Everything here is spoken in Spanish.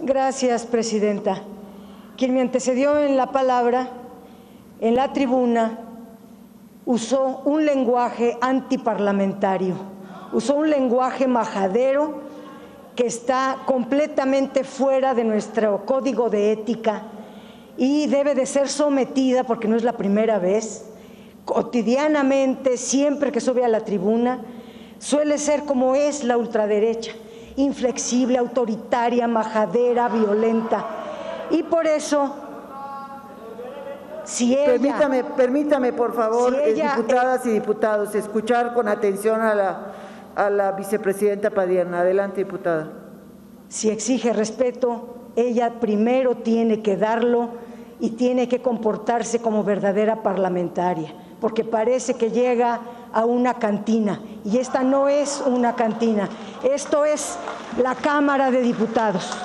Gracias, Presidenta. Quien me antecedió en la palabra, en la tribuna, usó un lenguaje antiparlamentario, usó un lenguaje majadero que está completamente fuera de nuestro código de ética y debe de ser sometida, porque no es la primera vez, cotidianamente, siempre que sube a la tribuna, suele ser como es la ultraderecha, inflexible, autoritaria, majadera, violenta. Y por eso, si ella... Permítame, permítame, por favor, Si ella, diputadas y diputados, escuchar con atención a la, a la vicepresidenta Padierna. Adelante, diputada. si exige respeto, ella primero tiene que darlo y tiene que comportarse como verdadera parlamentaria, porque parece que llega a una cantina y esta no es una cantina, esto es la Cámara de Diputados.